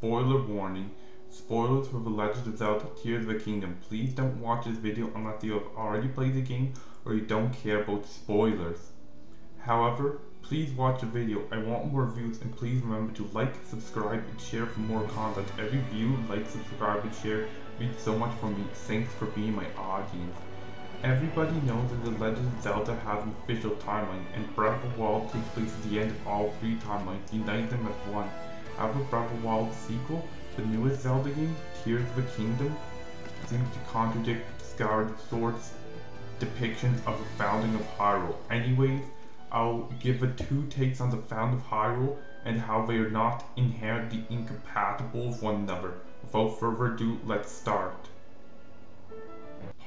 Spoiler warning. Spoilers for The Legend of Zelda Tears of the Kingdom. Please don't watch this video unless you have already played the game or you don't care about spoilers. However, please watch the video. I want more views and please remember to like, subscribe, and share for more content. Every view, like, subscribe, and share means so much for me. Thanks for being my audience. Everybody knows that The Legend of Zelda has an official timeline, and Breath of the Wild takes place at the end of all three timelines, uniting them as one. The Wild's sequel, the newest Zelda game, Tears of the Kingdom, seems to contradict Skyward Sword's depictions of the founding of Hyrule. Anyways, I'll give it two takes on the founding of Hyrule and how they are not inherently incompatible with one another. Without further ado, let's start.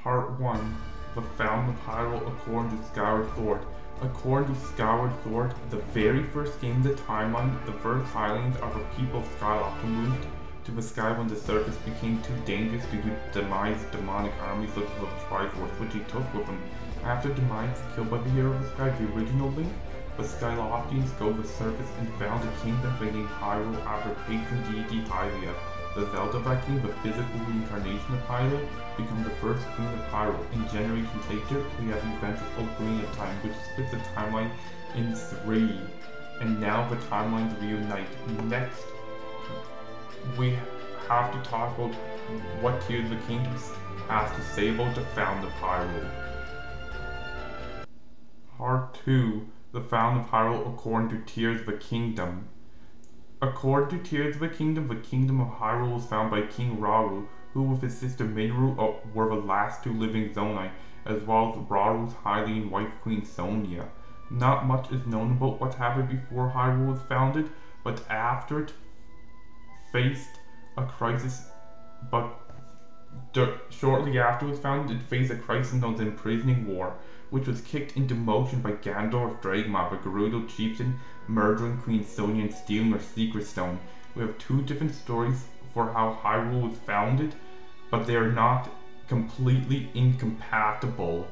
Part 1 The Found of Hyrule according to Skyward Sword. According to Skyward Sword, the very first game in the timeline, the first Highlands are the people of Skyloft moved to the sky when the surface became too dangerous due to demise demonic armies looking for the Triforce, which he took with him. After the Demise killed by the Hero of the Sky, the original Link, the Skyloftians go to the surface and found a kingdom named Hyrule after patron deity Hylia. The Zelda Viking, the physical reincarnation of Hylia, becomes the first queen of Hyrule. In generations later, we have the event of Ocarina of Time, which splits the timeline in three. And now the timelines reunite. Next, we have to talk about what Tears of the Kingdom has to say about the found of Hyrule. Part 2 The Found of Hyrule according to Tears of the Kingdom. According to Tears of the Kingdom, the Kingdom of Hyrule was found by King Rauru, who with his sister Mineru uh, were the last two living Zonai, as well as Rauru's Hylian wife Queen Sonia. Not much is known about what happened before Hyrule was founded, but after it faced a crisis, but shortly after it was founded, it faced a crisis known as Imprisoning War, which was kicked into motion by Ganondorf Dragmire, a Gerudo chieftain, murdering Queen Sonia and stealing her secret stone. We have two different stories for how Hyrule was founded, but they are not completely incompatible,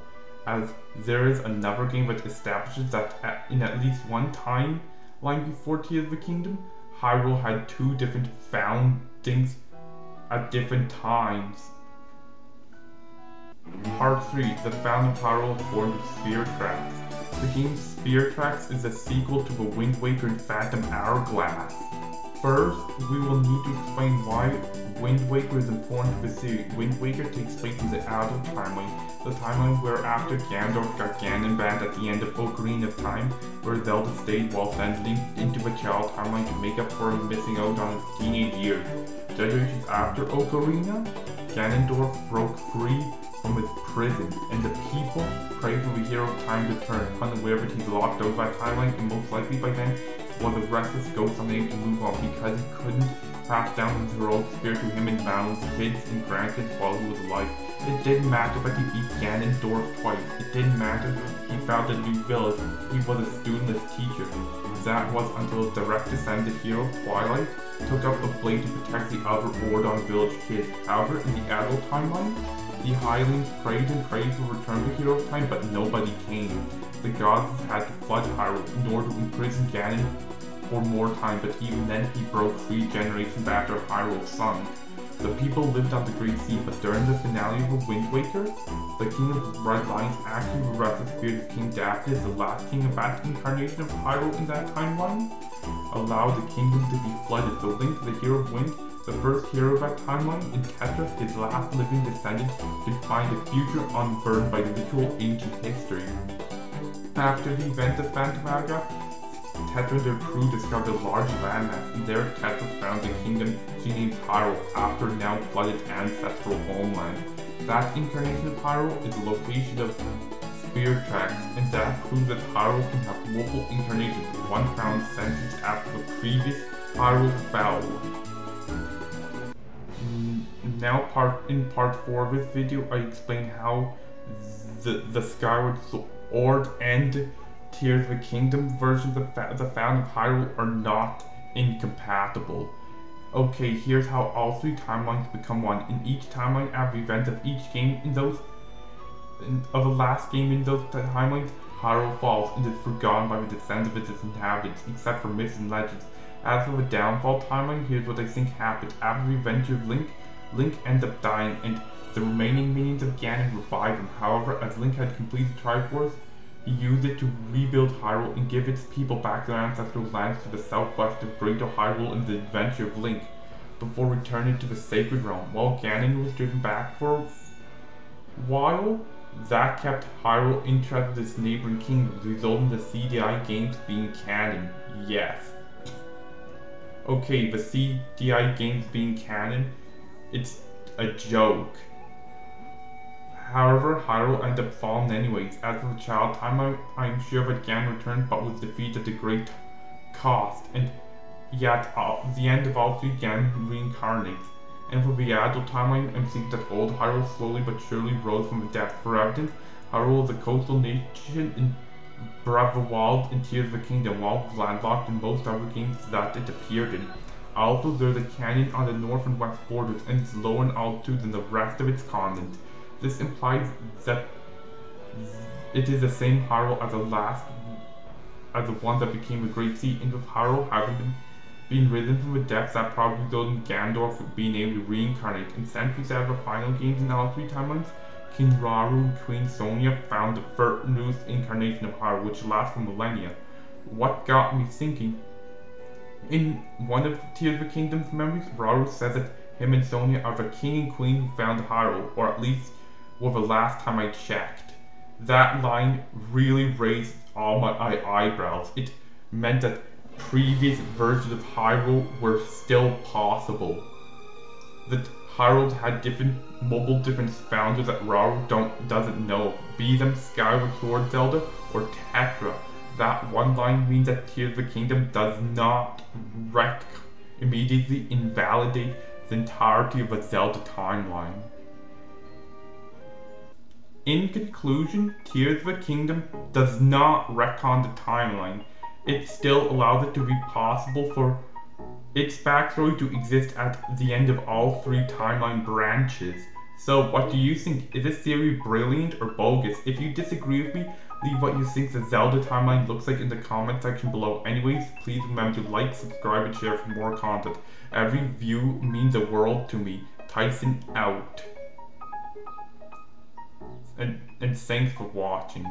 as there is another game that establishes that in at least one timeline before Tears of the Kingdom, Hyrule had two different foundings at different times. Part 3 The of Hyrule Spirit Tracks. The game Tracks is a sequel to the Wind Waker and Phantom Hourglass. First, we will need to explain why Wind Waker is important to the series. Wind Waker takes place in the Adult timeline, the timeline where after Ganondorf got Ganon banned at the end of Ocarina of Time, where Zelda stayed while sending into the Child timeline to make up for missing out on his teenage years. Generations after Ocarina, Ganondorf broke free from his prison, and the people pray for the hero time to turn, unaware that he's locked out by timeline, and most likely by then was a restless ghost unable to move on because he couldn't pass down his heroic spirit to him and Malon's kids and grandkids while he was alive. It didn't matter that he beat Ganondorf twice. It didn't matter he found a new village. He was a studentless teacher. That was until his direct descendant the hero, Twilight, took up the blade to protect the other Ordon village kids. However, in the adult timeline, the Hylians prayed and prayed to return the hero of time, but nobody came. The gods had to flood Hyrule in order to imprison Ganon for more time, but even then he broke three generations after Hyrule sunk. The people lived on the Great Sea, but during the finale of Wind Waker, the King of Red Lions actually resurrected the spirit of King Daphnes, the last king of that incarnation of Hyrule in that timeline, allowed the kingdom to be flooded. So Link, the hero of Wind, the first hero of that timeline, Tetra, his last living descendant, can find a future unburned by literal ancient history. After the event of Phantom Hourglass, Tetra and their crew discovered a large landmass, and there Tetra found the kingdom she named Hyrule after now flooded ancestral homeland. That incarnation of Hyrule is the location of Spirit Tracks, and that proves that Hyrule can have multiple incarnations, one found centuries after the previous Hyrule fell. Now part in part 4 of this video I explain how the, the Skyward Sword and Tears of the Kingdom versions of the Found of Hyrule are not incompatible. Okay, here's how all three timelines become one. In each timeline, after the events of each game in those in, of the last game in those timelines, Hyrule falls and is forgotten by the descendants of its inhabitants, except for myths and legends. As for the downfall timeline, here's what I think happened. After the adventure of Link, Link ends up dying, and the remaining minions of Ganon revive him. However, as Link had completed Triforce, he used it to rebuild Hyrule and give its people back their ancestral lands to the southwest of Greater Hyrule in the adventure of Link, before returning to the Sacred Realm. While Ganon was driven back for a while, that kept Hyrule interested in its neighboring kingdoms, resulting in the CDI games being canon. Yes. Okay, the CDI games being canon, it's a joke. However, Hyrule ended up falling anyways. As for the child timeline, I'm sure that Ganon returned but was defeated at a great cost, and yet at the end of all three Ganon reincarnates. And for the adult timeline, I'm seeing that old Hyrule slowly but surely rose from the depths. For evidence, Hyrule is a coastal nation the Wild and Tears of the Kingdom, while landlocked in most other games that it appeared in. Also, there's a canyon on the north and west borders, and it's lower in altitude than the rest of its continent. This implies that it is the same Hyrule as the last, as the one that became a Great Sea, and with Hyrule having been being risen from the depths that probably resulted in Ganondorf being able to reincarnate. In centuries after final games in all three timelines, King Rauru and Queen Sonia found the first incarnation of Hyrule, which lasts for millennia. What got me thinking, in one of the Tears of the Kingdom's memories, Rauru says that him and Sonia are the king and queen who found Hyrule, or at least were the last time I checked. That line really raised all my eyebrows. It meant that previous versions of Hyrule were still possible. That Hyrule had different mobile different founders that Rauru don't doesn't know. Be them Skyward Sword Zelda or Tetra. That one line means that Tears of the Kingdom does not wreck immediately invalidate the entirety of the Zelda timeline. In conclusion, Tears of the Kingdom does not retcon the timeline. It still allows it to be possible for its backstory to exist at the end of all three timeline branches. So what do you think? Is this theory brilliant or bogus? If you disagree with me, leave what you think the Zelda timeline looks like in the comment section below. Anyways, please remember to like, subscribe, and share for more content. Every view means a world to me. Tyson out and, and thanks for watching.